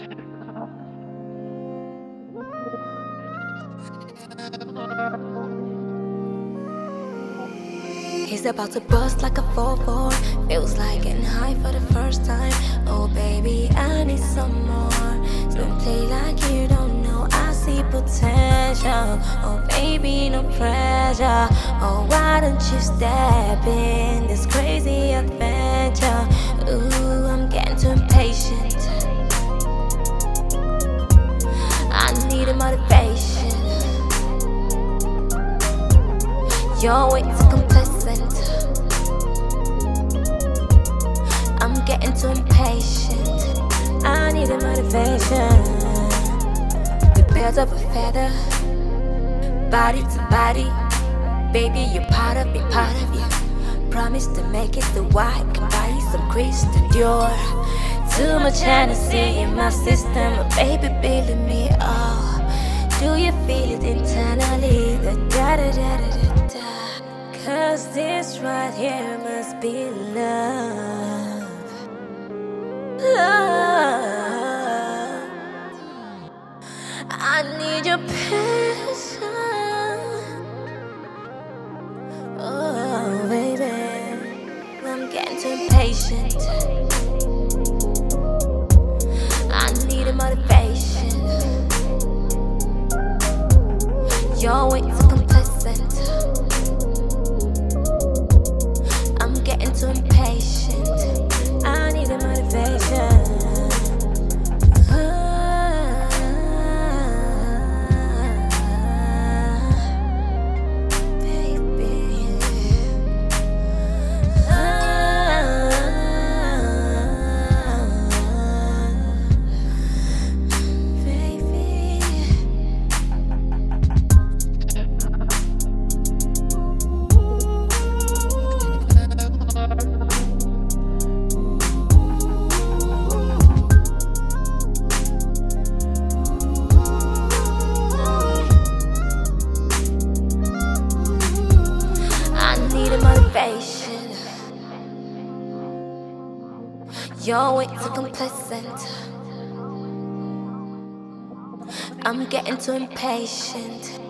He's about to bust like a 4-4 Feels like getting high for the first time. Oh baby, I need some more. Don't play like you don't know. I see potential. Oh baby, no pressure. Oh, why don't you step in this crazy adventure? Ooh, I'm getting too impatient Your way too complacent. I'm getting too impatient. I need a motivation. We built up a feather, body to body. Baby, you're part of me, part of you. Promise to make it the white. Can buy you some Christian Dior. Too much Hennessy in my system, baby, believe me. Oh, do you feel it internally? The Cause this right here must be love. Love. I need your passion. Oh, baby. I'm getting impatient. I need a motivation. Your way too complacent. Motivation. You're way too complacent. I'm getting too impatient.